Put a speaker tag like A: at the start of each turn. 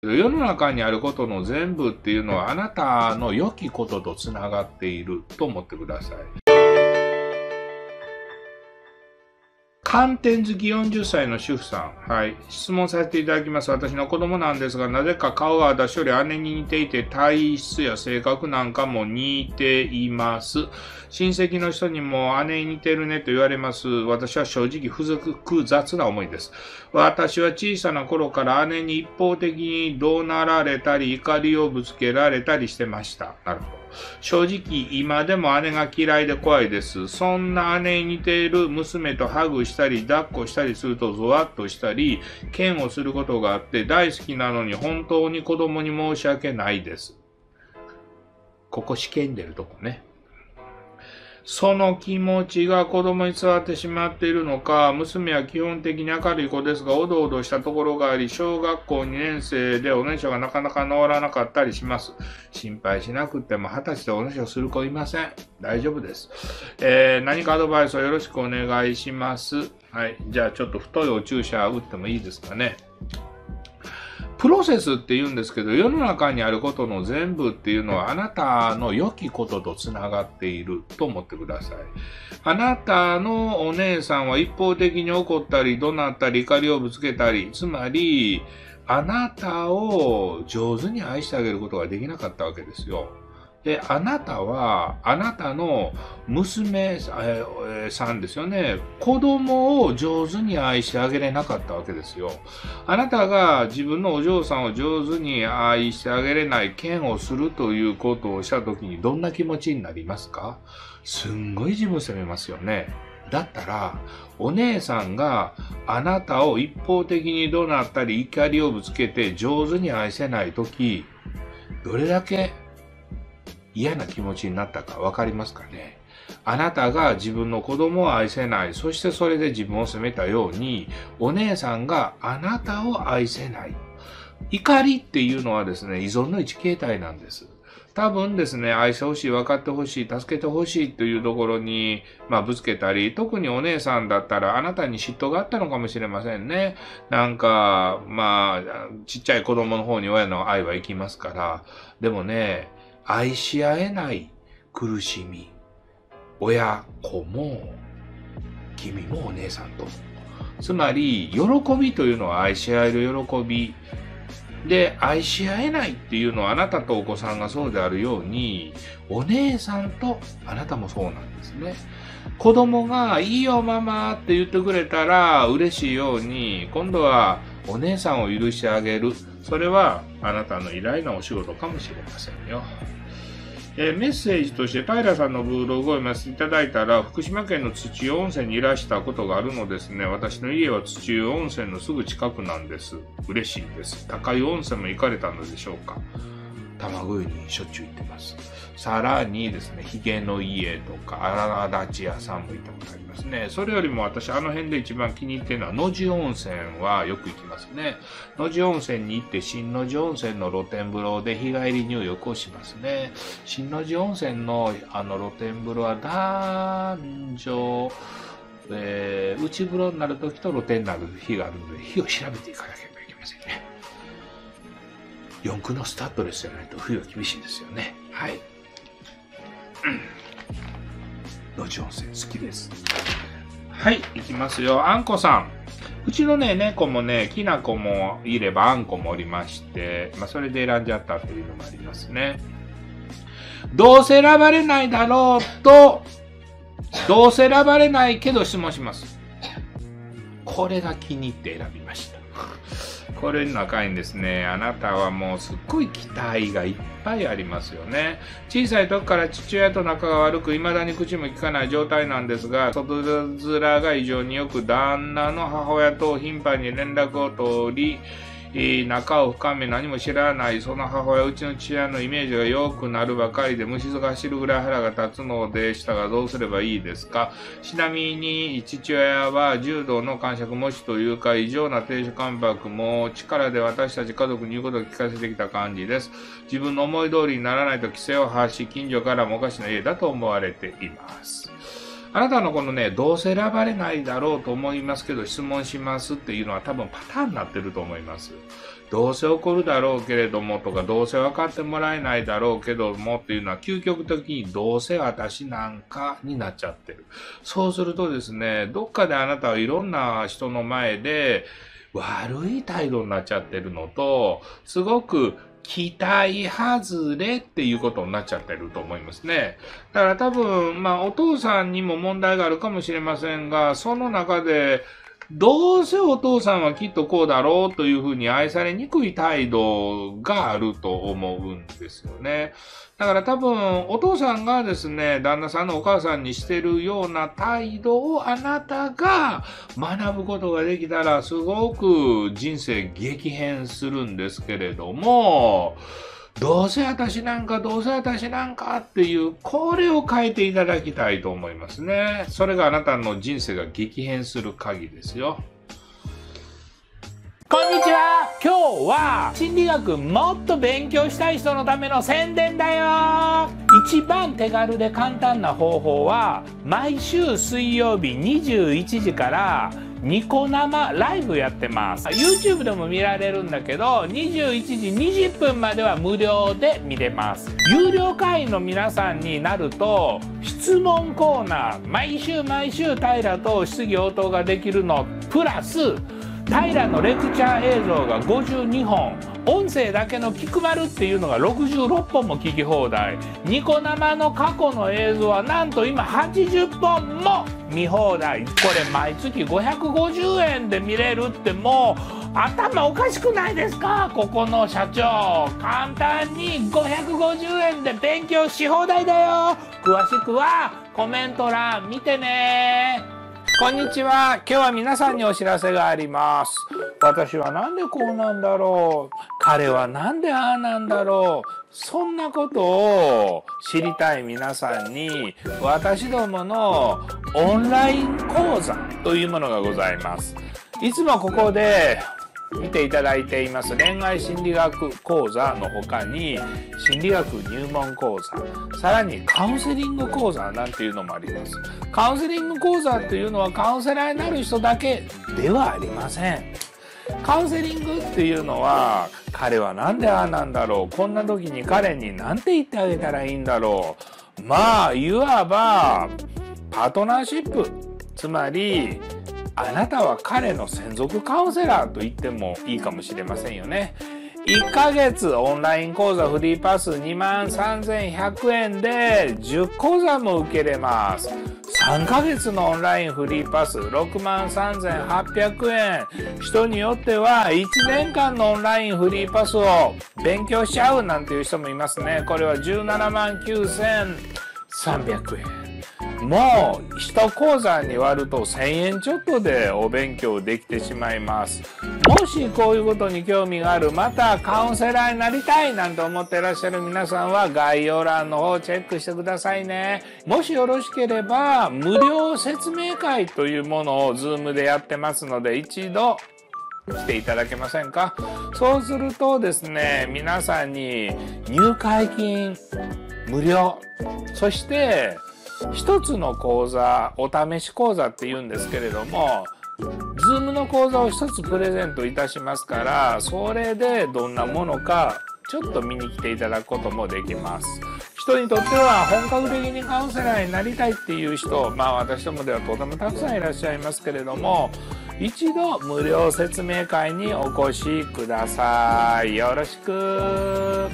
A: 世の中にあることの全部っていうのはあなたの良きこととつながっていると思ってください。寒天好き40歳の主婦さん。はい。質問させていただきます。私の子供なんですが、なぜか顔が私より姉に似ていて、体質や性格なんかも似ています。親戚の人にも姉に似てるねと言われます。私は正直複雑な思いです。私は小さな頃から姉に一方的に怒鳴られたり、怒りをぶつけられたりしてました。なるほど。正直今でも姉が嫌いで怖いです。そんな姉に似ている娘とハグしたり抱っこしたりするとゾワッとしたり、剣をすることがあって大好きなのに本当に子供に申し訳ないです。ここ試験出るとこね。その気持ちが子供に伝わってしまっているのか、娘は基本的に明るい子ですが、おどおどしたところがあり、小学校2年生でおねしょがなかなか治らなかったりします。心配しなくても、二十歳でおねしょする子いません。大丈夫です。えー、何かアドバイスをよろしくお願いします。はい。じゃあちょっと太いお注射打ってもいいですかね。プロセスって言うんですけど、世の中にあることの全部っていうのはあなたの良きことと繋がっていると思ってください。あなたのお姉さんは一方的に怒ったり、怒鳴ったり、怒りをぶつけたり、つまり、あなたを上手に愛してあげることができなかったわけですよ。で、あなたは、あなたの娘さんですよね。子供を上手に愛してあげれなかったわけですよ。あなたが自分のお嬢さんを上手に愛してあげれない剣をするということをしたときにどんな気持ちになりますか？すんごい自分責めますよね。だったら、お姉さんがあなたを一方的に怒鳴ったり怒りをぶつけて上手に愛せないとき、どれだけ嫌な気持ちになったかわかりますかね？あなたが自分の子供を愛せない、そしてそれで自分を責めたように、お姉さんがあなたを愛せない。怒りっていうのはですね、依存の一形態なんです。多分ですね、愛してほしい、分かってほしい、助けてほしいというところに、まあ、ぶつけたり、特にお姉さんだったら、あなたに嫉妬があったのかもしれませんね。なんか、まあ、ちっちゃい子供の方に親の愛は行きますから。でもね、愛し合えない苦しみ。親子も、君もお姉さんと。つまり、喜びというのは愛し合える喜び。で、愛し合えないっていうのはあなたとお子さんがそうであるように、お姉さんとあなたもそうなんですね。子供がいいよママって言ってくれたら嬉しいように、今度はお姉さんを許してあげる。それはあなたの偉大なお仕事かもしれませんよ。え、メッセージとして平さんのブログを読ませていただいたら、福島県の土湯温泉にいらしたことがあるのですね。私の家は土湯温泉のすぐ近くなんです。嬉しいです。高い温泉も行かれたのでしょうか？卵湯にしょっちゅう行ってます。さらにですね、ヒゲの家とか、荒立屋さんも行ったことありますね。それよりも私、あの辺で一番気に入ってるのは、野地温泉はよく行きますね。野地温泉に行って、新野地温泉の露天風呂で日帰り入浴をしますね。新野地温泉のあの露天風呂は男女、えー、内風呂になるときと露天になる日があるので、火を調べていかなければいけませんね。四駆のスタッドレスじゃないと冬は厳しいですよね。はい。路地温泉好きです。はい、いきますよ。あんこさん。うちのね、猫もね、きなこもいればあんこもおりまして、まあ、それで選んじゃったというのもありますね。どうせ選ばれないだろうと、どうせ選ばれないけど質問します。これが気に入って選び。これの中にですね、あなたはもうすっごい期待がいっぱいありますよね。小さい時から父親と仲が悪く、未だに口も利かない状態なんですが、外面が異常によく旦那の母親と頻繁に連絡を取り、仲を深め何も知らないその母親うちの父親のイメージが良くなるばかりで虫が走るぐらい腹が立つのでしたがどうすればいいですか？ちなみに父親は柔道の感触持ちというか異常な低所関白も力で私たち家族に言うことを聞かせてきた感じです。自分の思い通りにならないと規制を発し近所からもおかしな家だと思われています。あなたのこのね、どうせ選ばれないだろうと思いますけど質問しますっていうのは多分パターンになってると思います。どうせ起こるだろうけれどもとか、どうせ分かってもらえないだろうけどもっていうのは究極的にどうせ私なんかになっちゃってる。そうするとですね、どっかであなたはいろんな人の前で悪い態度になっちゃってるのと、すごく期待外れっていうことになっちゃってると思いますね。だから多分、まあお父さんにも問題があるかもしれませんが、その中で、どうせお父さんはきっとこうだろうというふうに愛されにくい態度があると思うんですよね。だから多分お父さんがですね、旦那さんのお母さんにしてるような態度をあなたが学ぶことができたらすごく人生激変するんですけれども、どうせ私なんか、どうせ私なんかっていう、これを変えていただきたいと思いますね。それがあなたの人生が激変する鍵ですよ。
B: こんにちは今日は心理学もっと勉強したい人のための宣伝だよ一番手軽で簡単な方法は毎週水曜日21時からニコ生ライブやってます。YouTube でも見られるんだけど21時20分までは無料で見れます。有料会員の皆さんになると質問コーナー毎週毎週平と質疑応答ができるの。プラス平のレクチャー映像が52本。音声だけの「聞く丸」っていうのが66本も聞き放題。ニコ生の過去の映像はなんと今80本も見放題。これ毎月550円で見れるってもう頭おかしくないですか？ここの社長。簡単に550円で勉強し放題だよ。詳しくはコメント欄見てね。こんにちは。今日は皆さんにお知らせがあります。私はなんでこうなんだろう。彼はなんでああなんだろう。そんなことを知りたい皆さんに、私どものオンライン講座というものがございます。いつもここで見ていただいています。恋愛心理学講座の他に心理学入門講座さらにカウンセリング講座なんていうのもあります。カウンセリング講座っていうのはカウンセラーになる人だけではありません。カウンセリングっていうのは彼は何でああなんだろう。こんな時に彼に何て言ってあげたらいいんだろう。まあいわばパートナーシップ。つまりあなたは彼の専属カウンセラーと言ってもいいかもしれませんよね。1ヶ月オンライン講座フリーパス2万3100円で10講座も受けれます。3ヶ月のオンラインフリーパス6万3800円。人によっては1年間のオンラインフリーパスを勉強しちゃうなんていう人もいますね。これは17万9300円。もう1講座に割ると1000円ちょっとでお勉強できてしまいます。もしこういうことに興味があるまたカウンセラーになりたいなんて思ってらっしゃる皆さんは概要欄の方をチェックしてくださいね。もしよろしければ無料説明会というものを Zoom でやってますので一度来ていただけませんか？そうするとですね皆さんに入会金無料。そして一つの講座お試し講座って言うんですけれども Zoom の講座を一つプレゼントいたしますからそれでどんなものかちょっと見に来ていただくこともできます。人にとっては本格的にカウンセラーになりたいっていう人まあ私どもではとてもたくさんいらっしゃいますけれども一度無料説明会にお越しください。よろしく。